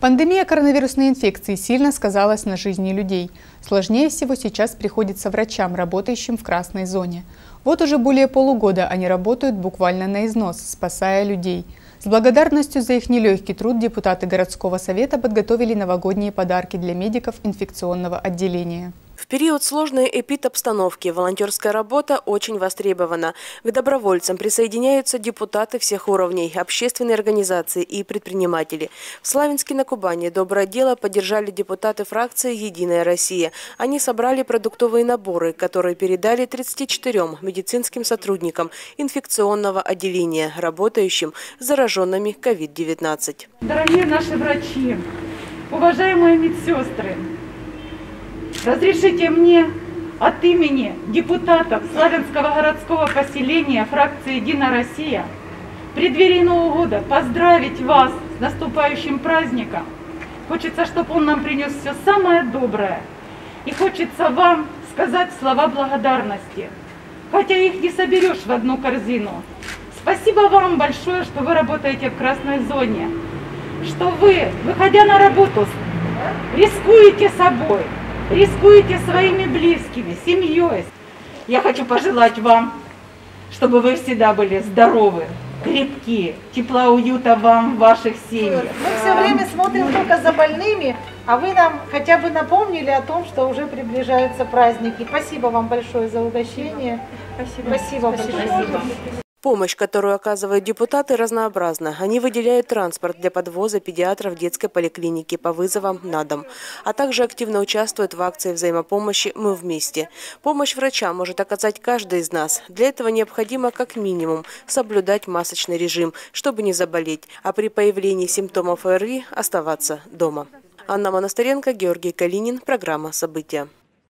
Пандемия коронавирусной инфекции сильно сказалась на жизни людей. Сложнее всего сейчас приходится врачам, работающим в красной зоне. Вот уже более полугода они работают буквально на износ, спасая людей. С благодарностью за их нелегкий труд депутаты городского совета подготовили новогодние подарки для медиков инфекционного отделения. В период сложной эпид-обстановки волонтерская работа очень востребована. К добровольцам присоединяются депутаты всех уровней, общественные организации и предприниматели. В Славянске на Кубани доброе дело поддержали депутаты фракции «Единая Россия». Они собрали продуктовые наборы, которые передали 34 медицинским сотрудникам инфекционного отделения, работающим с зараженными COVID-19. Дорогие наши врачи, уважаемые медсестры, Разрешите мне от имени депутатов Славянского городского поселения фракции «Единая Россия» в преддверии Нового года поздравить вас с наступающим праздником. Хочется, чтобы он нам принес все самое доброе. И хочется вам сказать слова благодарности. Хотя их не соберешь в одну корзину. Спасибо вам большое, что вы работаете в красной зоне. Что вы, выходя на работу, рискуете собой рискуете своими близкими, семьей. Я хочу пожелать вам, чтобы вы всегда были здоровы, крепки, тепла, уюта вам в ваших семьях. Мы все время смотрим только за больными, а вы нам хотя бы напомнили о том, что уже приближаются праздники. Спасибо вам большое за угощение. Спасибо. Спасибо, Спасибо. Спасибо. Помощь, которую оказывают депутаты, разнообразна. Они выделяют транспорт для подвоза педиатров детской поликлиники по вызовам на дом, а также активно участвуют в акции взаимопомощи «Мы вместе». Помощь врача может оказать каждый из нас. Для этого необходимо как минимум соблюдать масочный режим, чтобы не заболеть, а при появлении симптомов ОРВИ оставаться дома. Анна Монастыренко, Георгий Калинин. Программа «События».